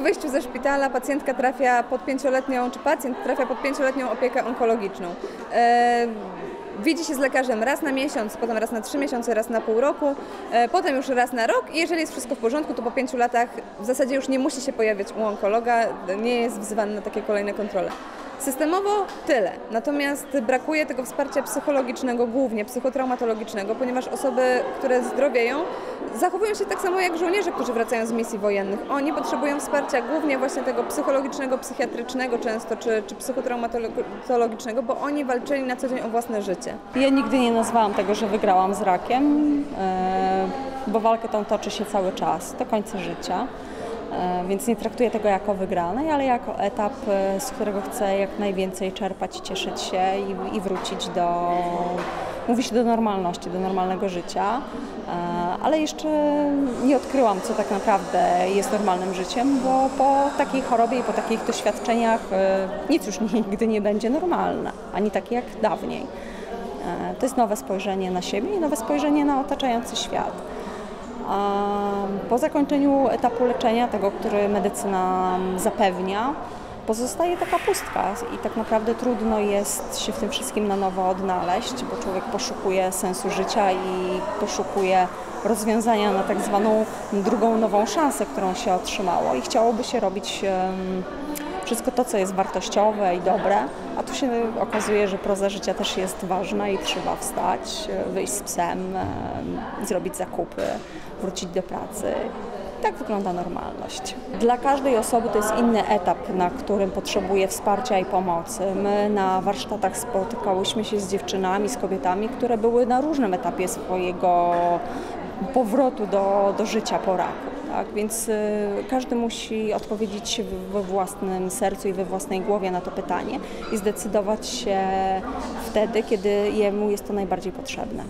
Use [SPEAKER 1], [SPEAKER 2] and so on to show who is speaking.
[SPEAKER 1] po wyjściu ze szpitala pacjentka trafia pod pięcioletnią, czy pacjent trafia pod pięcioletnią opiekę onkologiczną. E, widzi się z lekarzem raz na miesiąc, potem raz na trzy miesiące, raz na pół roku, e, potem już raz na rok i jeżeli jest wszystko w porządku, to po pięciu latach w zasadzie już nie musi się pojawiać u onkologa, nie jest wzywany na takie kolejne kontrole. Systemowo tyle, natomiast brakuje tego wsparcia psychologicznego, głównie psychotraumatologicznego, ponieważ osoby, które zdrowieją, zachowują się tak samo jak żołnierze, którzy wracają z misji wojennych. Oni potrzebują wsparcia głównie właśnie tego psychologicznego, psychiatrycznego często, czy, czy psychotraumatologicznego, bo oni walczyli na co dzień o własne życie.
[SPEAKER 2] Ja nigdy nie nazwałam tego, że wygrałam z rakiem, e, bo walkę tą toczy się cały czas, do końca życia. E, więc nie traktuję tego jako wygranej, ale jako etap, e, z którego chcę jak najwięcej czerpać, cieszyć się i, i wrócić do, mówi się do normalności, do normalnego życia, e, ale jeszcze nie odkryłam, co tak naprawdę jest normalnym życiem, bo po takiej chorobie i po takich doświadczeniach nic już nigdy nie będzie normalne, ani takie jak dawniej. To jest nowe spojrzenie na siebie i nowe spojrzenie na otaczający świat. Po zakończeniu etapu leczenia, tego, który medycyna zapewnia, pozostaje taka pustka i tak naprawdę trudno jest się w tym wszystkim na nowo odnaleźć, bo człowiek poszukuje sensu życia i poszukuje rozwiązania na tak zwaną drugą nową szansę, którą się otrzymało i chciałoby się robić wszystko to, co jest wartościowe i dobre, a tu się okazuje, że proza życia też jest ważna i trzeba wstać, wyjść z psem, zrobić zakupy, wrócić do pracy. Tak wygląda normalność. Dla każdej osoby to jest inny etap, na którym potrzebuje wsparcia i pomocy. My na warsztatach spotykałyśmy się z dziewczynami, z kobietami, które były na różnym etapie swojego powrotu do, do życia po raku. Tak? Więc y, każdy musi odpowiedzieć we własnym sercu i we własnej głowie na to pytanie i zdecydować się wtedy, kiedy jemu jest to najbardziej potrzebne.